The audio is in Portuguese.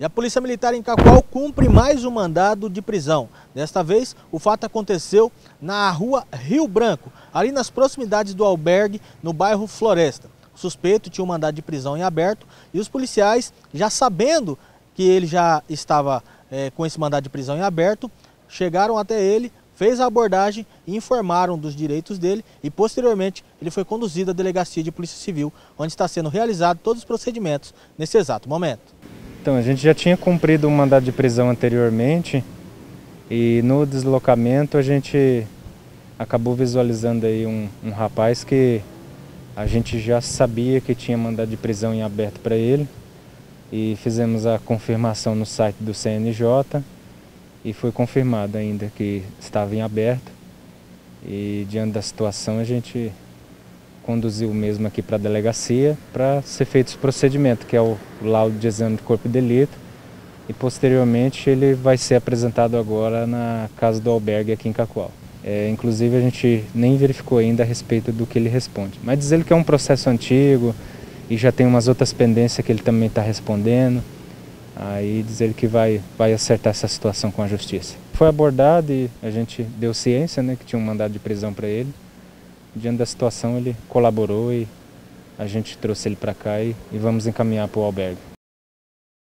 E a Polícia Militar em Cacoal cumpre mais um mandado de prisão. Desta vez, o fato aconteceu na rua Rio Branco, ali nas proximidades do albergue, no bairro Floresta. O suspeito tinha um mandado de prisão em aberto e os policiais, já sabendo que ele já estava é, com esse mandado de prisão em aberto, chegaram até ele, fez a abordagem e informaram dos direitos dele e posteriormente ele foi conduzido à delegacia de polícia civil, onde está sendo realizado todos os procedimentos nesse exato momento. Então, a gente já tinha cumprido um mandado de prisão anteriormente e no deslocamento a gente acabou visualizando aí um, um rapaz que a gente já sabia que tinha mandado de prisão em aberto para ele e fizemos a confirmação no site do CNJ e foi confirmado ainda que estava em aberto. E diante da situação a gente conduziu mesmo aqui para a delegacia para ser feito esse procedimento, que é o laudo de exame de corpo de delito. E posteriormente ele vai ser apresentado agora na casa do albergue aqui em Cacoal. É, inclusive a gente nem verificou ainda a respeito do que ele responde. Mas diz ele que é um processo antigo e já tem umas outras pendências que ele também está respondendo. Aí diz ele que vai, vai acertar essa situação com a justiça. Foi abordado e a gente deu ciência né, que tinha um mandado de prisão para ele diante da situação ele colaborou e a gente trouxe ele para cá e, e vamos encaminhar para o albergue.